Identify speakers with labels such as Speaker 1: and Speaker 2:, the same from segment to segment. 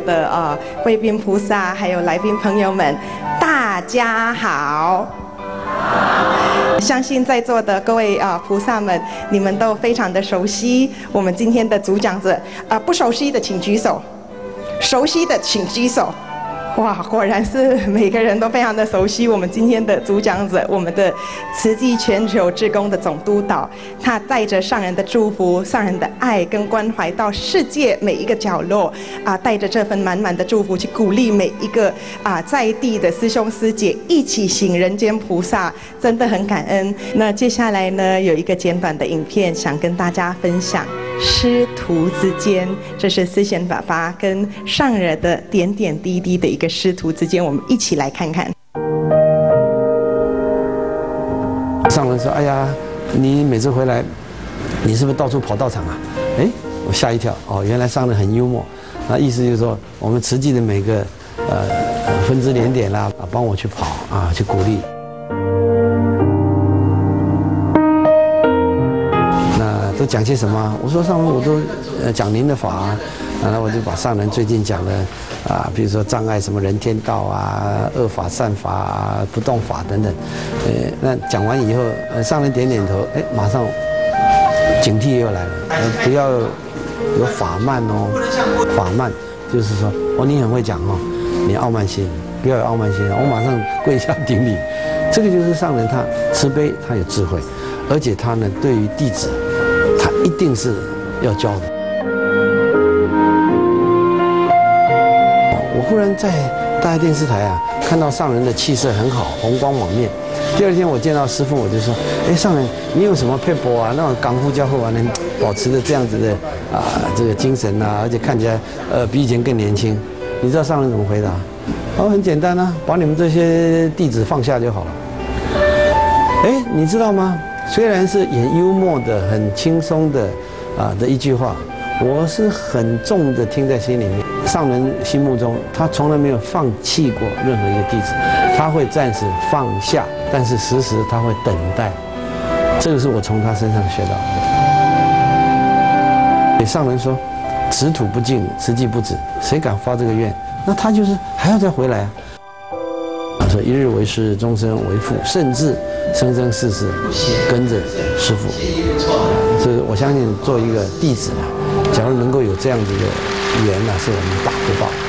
Speaker 1: 的呃贵宾菩萨，还有来宾朋友们，大家好。相信在座的各位啊菩萨们，你们都非常的熟悉我们今天的主讲者啊，不熟悉的请举手，熟悉的请举手。哇，果然是每个人都非常的熟悉我们今天的主讲者，我们的慈济全球志工的总督导，他带着上人的祝福、上人的爱跟关怀到世界每一个角落，啊，带着这份满满的祝福去鼓励每一个啊在地的师兄师姐一起行人间菩萨，真的很感恩。那接下来呢，有一个简短的影片想跟大家分享。师徒之间，这是思贤爸爸跟上人的点点滴滴的一个师徒之间，我们一起来看看。
Speaker 2: 上人说：“哎呀，你每次回来，你是不是到处跑道场啊？”哎，我吓一跳，哦，原来上人很幽默，那意思就是说，我们慈济的每个呃分支连点啦，帮我去跑啊，去鼓励。讲些什么？我说上文我都呃讲您的法，啊然后我就把上人最近讲的啊，比如说障碍什么人天道啊、恶法善法、啊、不动法等等，呃，那讲完以后，呃，上人点点头，哎，马上警惕又来了，不要有法慢哦，法慢就是说，哦，你很会讲哦，你傲慢心，不要有傲慢心，我马上跪下顶礼，这个就是上人他慈悲，他有智慧，而且他呢对于弟子。一定是要教的。我忽然在大爱电视台啊，看到上人的气色很好，红光满面。第二天我见到师父，我就说：“哎，上人，你有什么配博啊？那种港呼教后啊，能保持着这样子的啊这个精神啊，而且看起来呃比以前更年轻。你知道上人怎么回答？哦，很简单啊，把你们这些弟子放下就好了。哎，你知道吗？虽然是演幽默的、很轻松的，啊的一句话，我是很重的听在心里面。上人心目中，他从来没有放弃过任何一个弟子，他会暂时放下，但是时时他会等待。这个是我从他身上学到的。给上人说：“此土不净，此地不止，谁敢发这个愿？那他就是还要再回来啊。”说：“一日为师，终身为父，甚至。”生生世世跟着师傅，所以我相信做一个弟子呢，假如能够有这样子的缘呢，是我们大福报。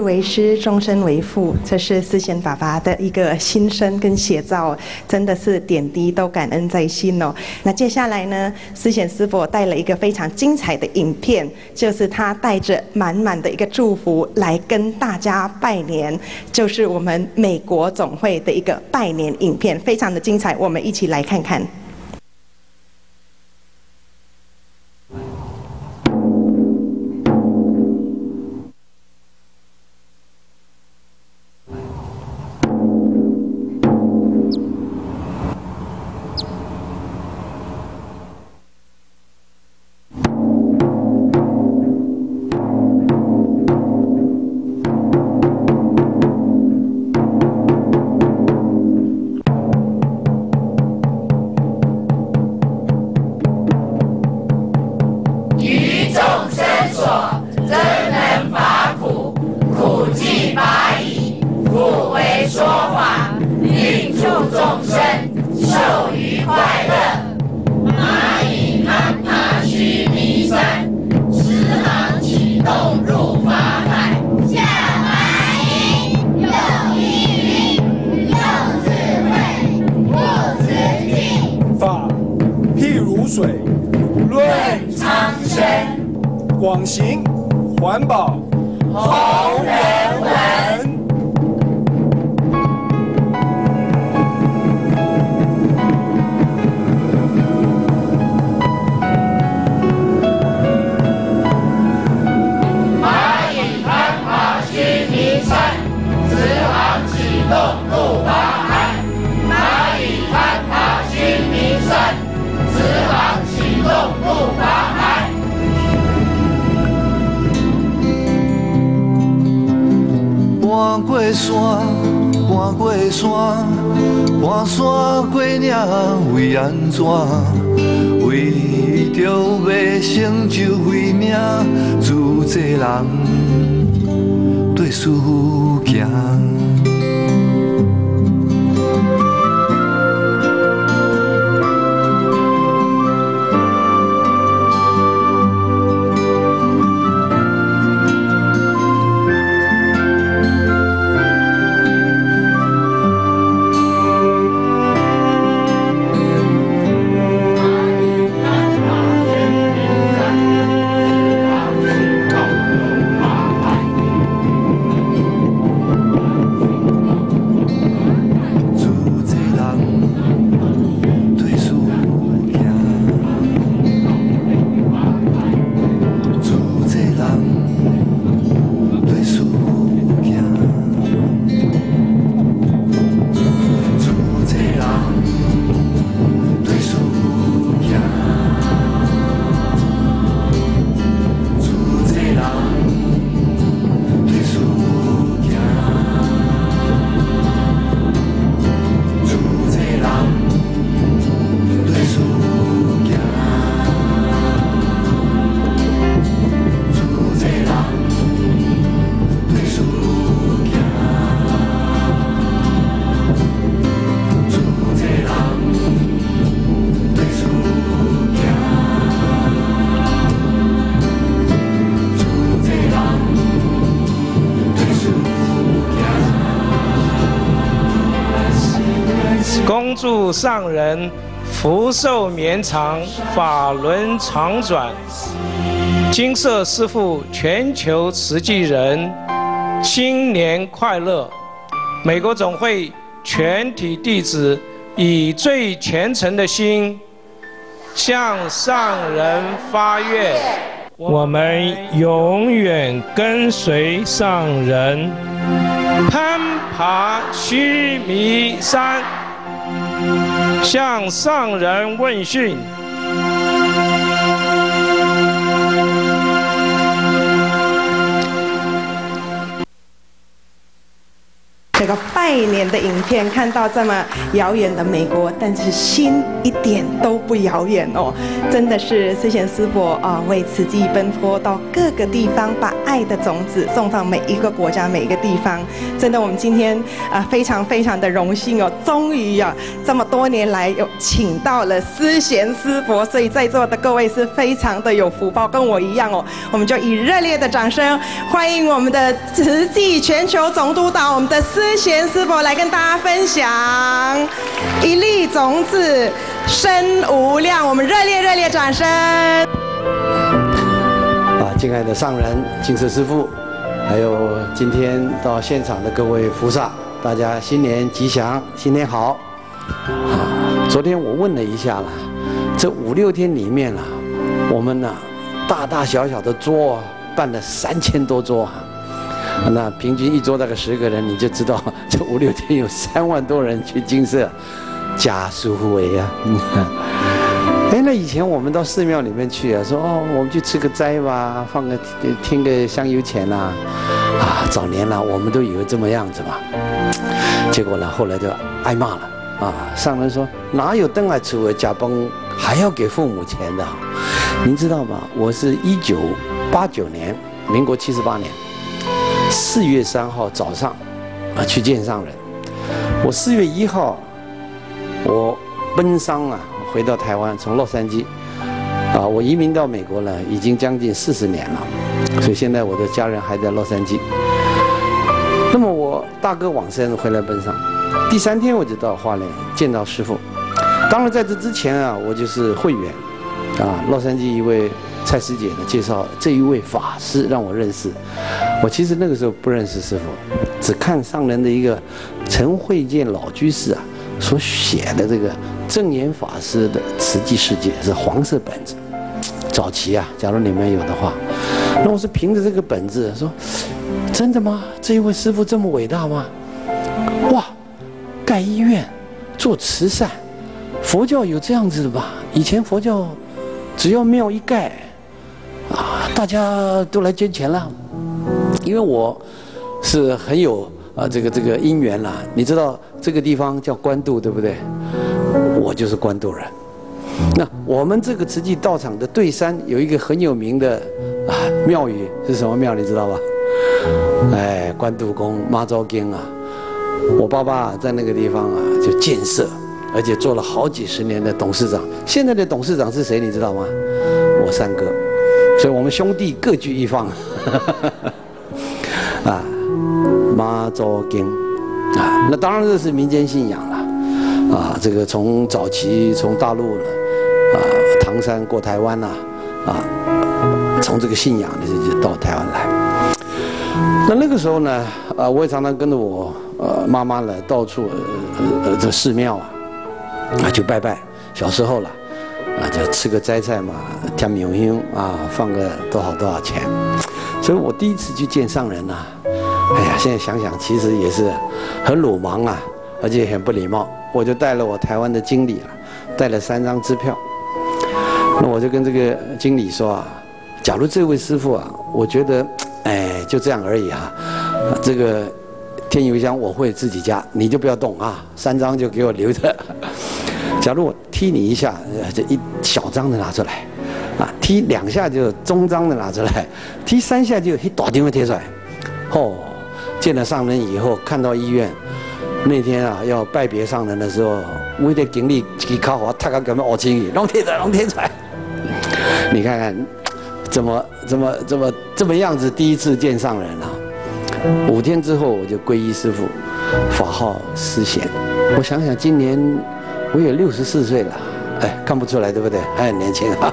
Speaker 1: 为师，终身为父，这是思贤爸爸的一个心声跟写照，真的是点滴都感恩在心哦。那接下来呢，思贤师傅带了一个非常精彩的影片，就是他带着满满的一个祝福来跟大家拜年，就是我们美国总会的一个拜年影片，非常的精彩，我们一起来看看。
Speaker 3: 快乐蚂蚁攀爬须弥山
Speaker 1: 石行启动入法海小蚂蚁有毅力有智慧不辞
Speaker 4: 进法譬如水润苍生广行环保红
Speaker 3: 过山，盘山过岭为安怎？为着要成就为名，自济人对输行。
Speaker 5: 上人福寿绵长，法轮常转。金色师父全球慈济人新年快乐！美国总会全体弟子以最虔诚的心向上人发愿：我们永远跟随上人，攀爬须弥山。向上人问讯。
Speaker 1: 这个拜年的影片，看到这么遥远的美国，但是心一点都不遥远哦，真的是思贤师伯啊，为慈济奔波到各个地方，把爱的种子送到每一个国家、每一个地方。真的，我们今天啊，非常非常的荣幸哦，终于啊，这么多年来有请到了思贤师伯，所以在座的各位是非常的有福报，跟我一样哦。我们就以热烈的掌声欢迎我们的慈济全球总督导，我们的思。贤师伯来跟大家分享一粒种子生无量，我们热烈热烈掌声！啊，
Speaker 2: 敬爱的上人、金色师父，还有今天到现场的各位菩萨，大家新年吉祥，新年好！啊，昨天我问了一下了，这五六天里面啊，我们呢大大小小的桌办了三千多桌。那平均一桌大概十个人，你就知道 这五六天有三万多人去金色，家书为啊。哎，那以前我们到寺庙里面去啊，说哦，我们去吃个斋吧，放个听个香油钱呐，啊，早年呢我们都以为这么样子嘛。结果呢，后来就挨骂了啊。上人说哪有灯来吃为家崩还要给父母钱的？您知道吗？我是一九八九年，民国七十八年。四月三号早上，啊，去见上人。我四月一号，我奔丧啊，回到台湾，从洛杉矶，啊，我移民到美国了，已经将近四十年了，所以现在我的家人还在洛杉矶。那么我大哥往生回来奔丧，第三天我就到花莲见到师父。当然在这之前啊，我就是会员，啊，洛杉矶一位。蔡师姐呢介绍这一位法师让我认识，我其实那个时候不认识师傅，只看上人的一个陈慧建老居士啊所写的这个正言法师的慈济世界是黄色本子，早期啊，假如你们有的话，那我是凭着这个本子说，真的吗？这一位师傅这么伟大吗？哇，盖医院，做慈善，佛教有这样子的吧？以前佛教只要庙一盖。啊，大家都来捐钱了，因为我是很有啊这个这个因缘啦。你知道这个地方叫官渡对不对？我就是官渡人，那我们这个慈济道场的对山有一个很有名的啊庙宇是什么庙？你知道吧？哎，关渡宫妈祖经啊，我爸爸在那个地方啊就建设，而且做了好几十年的董事长。现在的董事长是谁？你知道吗？我三哥，所以我们兄弟各据一方。啊，妈祖经啊，那当然这是民间信仰了。啊，这个从早期从大陆呢，啊，唐山过台湾呐，啊，从这个信仰的就到台湾来。那那个时候呢，啊，我也常常跟着我呃妈妈呢到处呃呃这寺庙啊，啊去拜拜。小时候了，啊就吃个斋菜嘛，加米香啊，放个多少多少钱。所以我第一次去见上人呐，哎呀，现在想想其实也是很鲁莽啊，而且很不礼貌。我就带了我台湾的经理啊，带了三张支票。那我就跟这个经理说啊，假如这位师傅啊，我觉得，哎，就这样而已啊。这个添油箱我会自己加，你就不要动啊。三张就给我留着。假如我踢你一下，这一小张的拿出来，啊，踢两下就中张的拿出来，踢三下就一大张的贴出来。哦，见了上人以后，看到医院。那天啊，要拜别上人的时候，为了经历去考好，他敢给我们恶心，龙天才，龙天才。你看看，怎么怎么怎么这么样子？第一次见上人啊，五天之后我就皈依师父，法号思贤。我想想，今年我也六十四岁了，哎，看不出来对不对？还很年轻啊。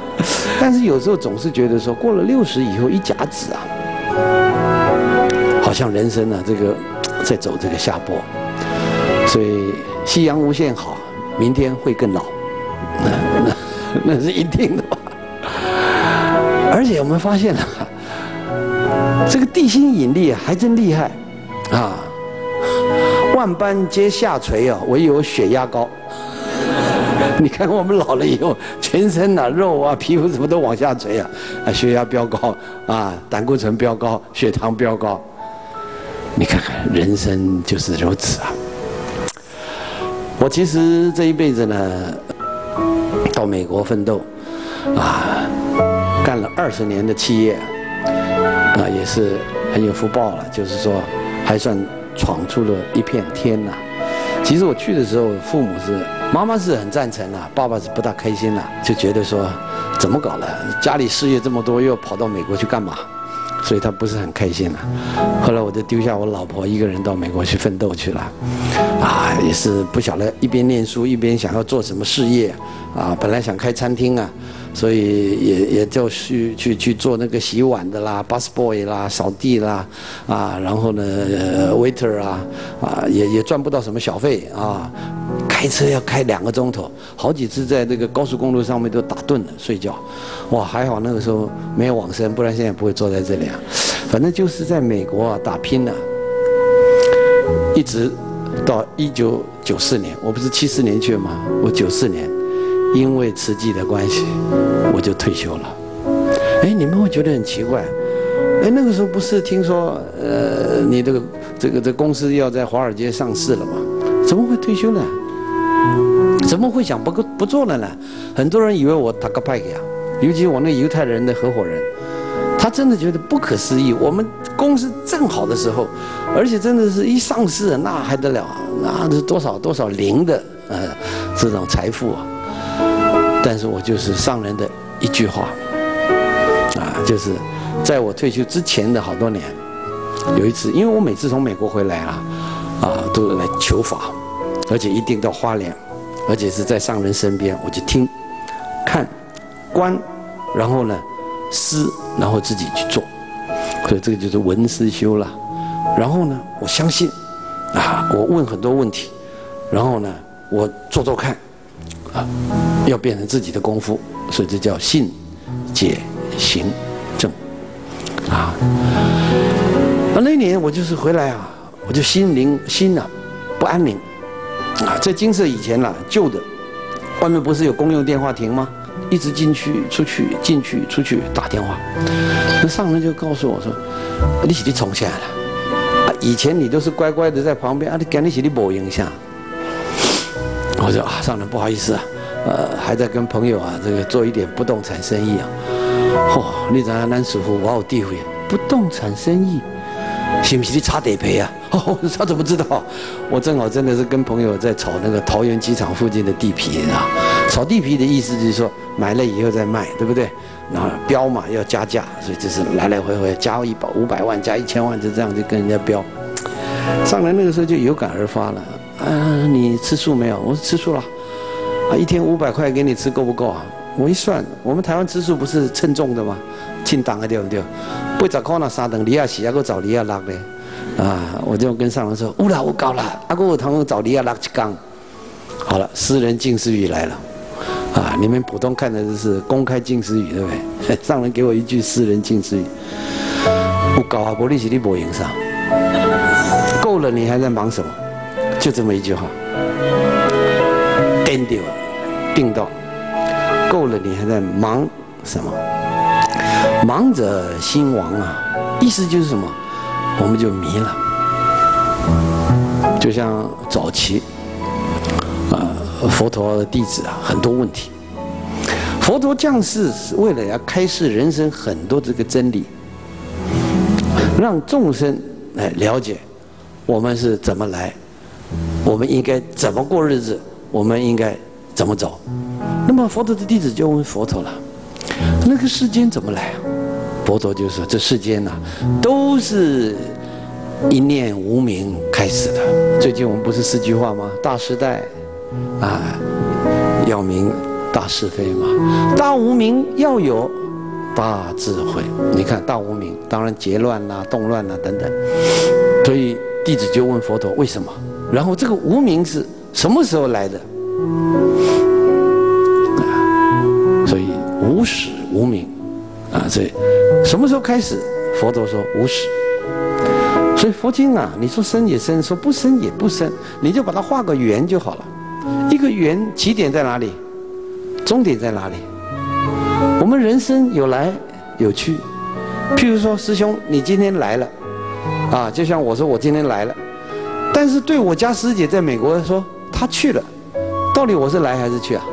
Speaker 2: 但是有时候总是觉得说，过了六十以后一甲子啊，像人生啊这个。在走这个下坡，所以夕阳无限好，明天会更老，那 那那是一定的吧。而且我们发现了，这个地心引力还真厉害啊！万般皆下垂啊，唯有血压高。你看我们老了以后，全身啊肉啊皮肤什么都往下垂，啊血压飙高啊，胆固醇飙高，血糖飙高。你看看，人生就是如此啊！我其实这一辈子呢，到美国奋斗，啊，干了二十年的企业，啊，也是很有福报了。就是说，还算闯出了一片天呐。其实我去的时候，父母是妈妈是很赞成的，爸爸是不大开心的，就觉得说，怎么搞了？家里事业这么多，又跑到美国去干嘛？所以他不是很开心了。后来我就丢下我老婆一个人到美国去奋斗去了，啊，也是不晓得一边念书一边想要做什么事业，啊，本来想开餐厅啊，所以也也就去去去做那个洗碗的啦，bus boy 啦，扫地啦，啊，然后呢，waiter 啊，啊，也也赚不到什么小费啊。开车要开两个钟头，好几次在那个高速公路上面都打盹了睡觉，哇，还好那个时候没有往生，不然现在不会坐在这里啊。反正就是在美国啊打拼了，一直到一九九四年，我不是七四年去吗？我九四年因为慈济的关系，我就退休了。哎，你们会觉得很奇怪，哎，那个时候不是听说呃你这个这个这公司要在华尔街上市了吗？怎么会退休呢？怎么会想不不做了呢？很多人以为我打个派给啊，尤其我那犹太人的合伙人，他真的觉得不可思议。我们公司正好的时候，而且真的是一上市，那还得了？那是多少多少零的呃这种财富啊！但是我就是上人的一句话啊，就是在我退休之前的好多年，有一次，因为我每次从美国回来啊，啊都来求法。而且一定到花莲，而且是在上人身边，我就听、看、观，然后呢，思，然后自己去做，所以这个就是闻思修了。然后呢，我相信，啊，我问很多问题，然后呢，我做做看，啊，要变成自己的功夫，所以这叫信、解、行、正，啊。那那年我就是回来啊，我就心灵心啊不安宁。啊，在金色以前啦，旧的，外面不是有公用电话亭吗？一直进去、出去、进去、出去打电话。那上人就告诉我说：“你是你冲下来了。啊，以前你都是乖乖的在旁边，啊，你赶紧起你没影响。”我说：“啊，上人不好意思啊，呃，还在跟朋友啊这个做一点不动产生意啊。嚯，你知影咱师傅我有地位，不动产生意，是不是你差地皮啊？哦，他怎么知道？我正好真的是跟朋友在炒那个桃园机场附近的地皮啊。炒地皮的意思就是说，买了以后再卖，对不对？然后标嘛要加价，所以就是来来回回加一百五百万加一千万，就这样就跟人家标。上来那个时候就有感而发了，啊，你吃素没有？我说吃素了。啊，一天五百块给你吃够不够啊？我一算，我们台湾吃素不是称重的吗？称重的对不对？八十块那三顿，你也是还够找你也六嘞。啊，我就跟上人说，有了，我搞啦，阿哥我同我找你也六一缸。好了，私人近视语来了。啊，你们普通看的是公开近视语，对不对？上人给我一句私人近视语，不搞啊，玻璃是你不赢上。够了，你还在忙什么？就这么一句话，颠掉，定到。够了，你还在忙什么？忙者心亡啊！意思就是什么？我们就迷了。就像早期，啊，佛陀弟子啊，很多问题。佛陀降世是为了要开示人生很多这个真理，让众生来了解我们是怎么来，我们应该怎么过日子，我们应该怎么走。那么佛陀的弟子就问佛陀了：“那个世间怎么来啊？”佛陀就说：“这世间呐，都是一念无名开始的。最近我们不是四句话吗？大时代，啊，要明大是非嘛。大无名要有大智慧。你看大无名，当然劫乱呐、动乱呐等等。所以弟子就问佛陀为什么？然后这个无名是什么时候来的？无始无明。”啊，所以什么时候开始？佛陀说无始。所以佛经啊，你说生也生，说不生也不生，你就把它画个圆就好了。一个圆起点在哪里？终点在哪里？我们人生有来有去。譬如说，师兄，你今天来了，啊，就像我说我今天来了，但是对我家师姐在美国说她去了，到底我是来还是去啊？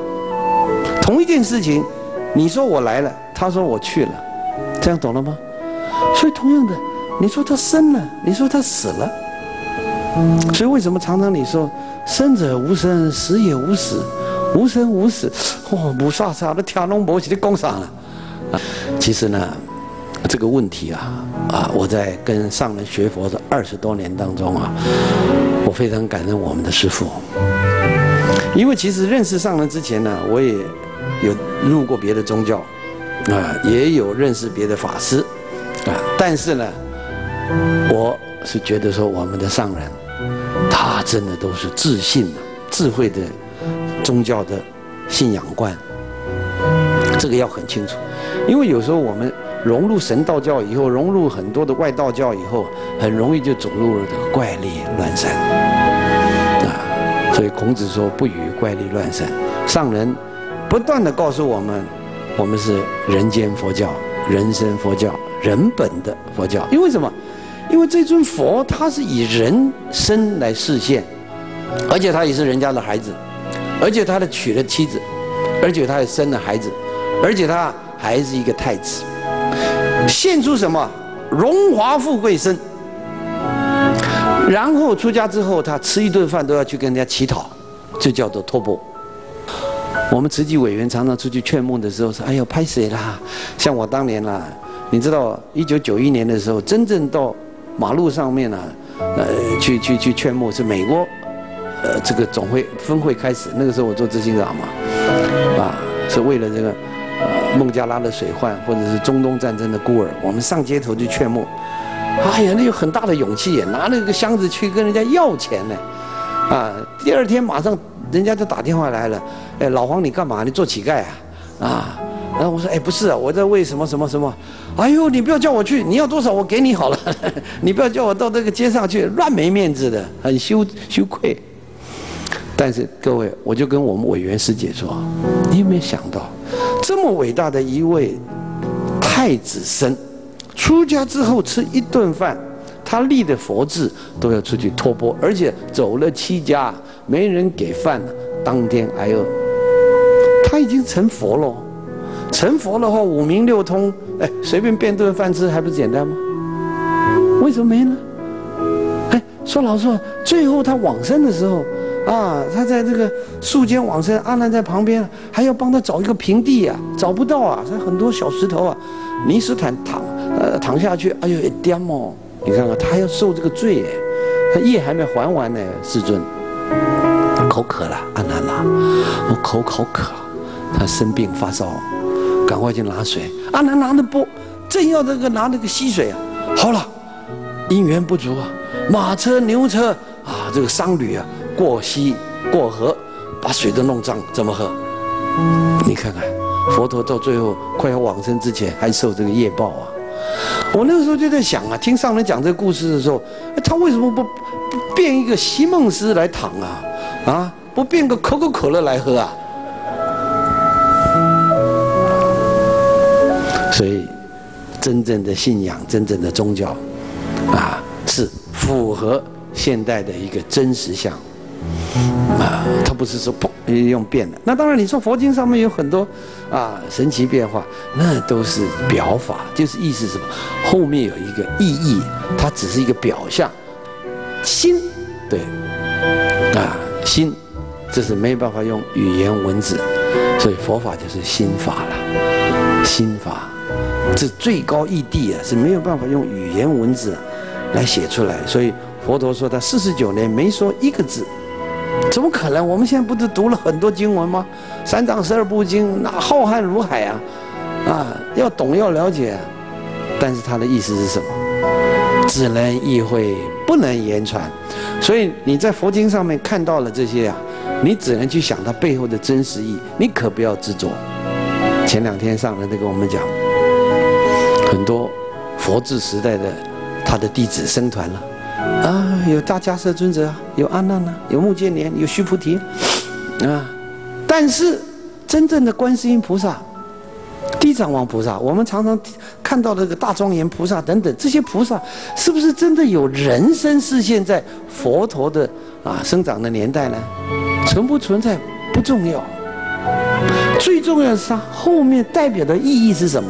Speaker 2: 同一件事情，你说我来了。他说我去了，这样懂了吗？所以同样的，你说他生了，你说他死了，所以为什么常常你说生者无生，死也无死，无生无死？哦，不刷刷的跳龙伯起的讲啥了？啊，其实呢，这个问题啊，啊，我在跟上人学佛的二十多年当中啊，我非常感恩我们的师父，因为其实认识上人之前呢，我也有入过别的宗教。啊，也有认识别的法师，啊，但是呢，我是觉得说我们的上人，他真的都是自信的、智慧的宗教的信仰观，这个要很清楚，因为有时候我们融入神道教以后，融入很多的外道教以后，很容易就走入了这个怪力乱神，啊，所以孔子说不与怪力乱神，上人不断的告诉我们。我们是人间佛教、人生佛教、人本的佛教，因为什么？因为这尊佛他是以人身来示现，而且他也是人家的孩子，而且他的娶了妻子，而且他也生了孩子，而且他还是一个太子，献出什么荣华富贵身，然后出家之后，他吃一顿饭都要去跟人家乞讨，就叫做托钵。我们慈济委员常常出去劝募的时候说：“哎呦，拍谁啦？像我当年啦，你知道，一九九一年的时候，真正到马路上面呢，呃，去去去劝募是美国，呃，这个总会分会开始。那个时候我做执行长嘛，啊，是为了这个呃孟加拉的水患或者是中东战争的孤儿，我们上街头去劝募。哎呀，那有很大的勇气，拿了个箱子去跟人家要钱呢，啊，第二天马上。”人家就打电话来了，哎，老黄你干嘛？你做乞丐啊？啊，然后我说，哎，不是啊，我在为什么什么什么？哎呦，你不要叫我去，你要多少我给你好了，你不要叫我到这个街上去，乱没面子的，很羞羞愧。但是各位，我就跟我们委员师姐说，你有没有想到，这么伟大的一位太子僧，出家之后吃一顿饭，他立的佛志都要出去托钵，而且走了七家。没人给饭了，当天挨饿。他已经成佛了。成佛的话，五明六通，哎，随便变顿饭吃还不简单吗？为什么没呢？哎，说老实话，最后他往生的时候，啊，他在这个树间往生，阿难在旁边，还要帮他找一个平地呀，找不到啊，他很多小石头啊，尼斯坦躺，呃，躺下去，哎呦，一颠哦，你看看他还要受这个罪哎，他业还没还完呢，世尊，口渴了，阿难呐，我口口渴，他生病发烧。赶快去拿水，阿难拿着钵，正要这个拿那个溪水啊，好了，因缘不足啊，马车牛车啊，这个商旅啊，过溪过河，把水都弄脏，怎么喝？你看看，佛陀到最后快要往生之前，还受这个业报啊！我那个时候就在想啊，听上人讲这个故事的时候，他为什么不变一个西梦斯来躺啊？啊，不变个可口可乐来喝啊？所以，真正的信仰、真正的宗教，啊，是符合现代的一个真实相。啊，它不是说不用变的。那当然，你说佛经上面有很多啊神奇变化，那都是表法，就是意思什么？后面有一个意义，它只是一个表象。心，对，啊，心，这是没有办法用语言文字，所以佛法就是心法了，心法。这最高义谛啊，是没有办法用语言文字来写出来。所以佛陀说他四十九年没说一个字，怎么可能？我们现在不是读了很多经文吗？三藏十二部经那浩瀚如海啊，啊，要懂要了解。但是他的意思是什么？只能意会，不能言传。所以你在佛经上面看到了这些啊，你只能去想它背后的真实意，你可不要执着。前两天上人在跟我们讲。很多佛治时代的他的弟子生团了啊，有大迦叶尊者，有阿难啊，有目犍连，有须菩提啊。但是真正的观世音菩萨、地藏王菩萨，我们常常看到这个大庄严菩萨等等这些菩萨，是不是真的有人生是现在佛陀的啊生长的年代呢？存不存在不重要，最重要的是它后面代表的意义是什么？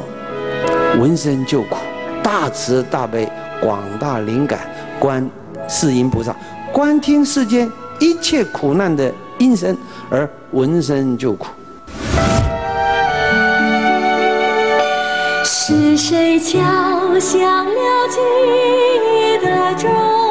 Speaker 2: 闻声救苦，大慈大悲，广大灵感，观世音菩萨，观听世间一切苦难的音声，而闻声救苦。
Speaker 6: 谁敲响了记忆的钟？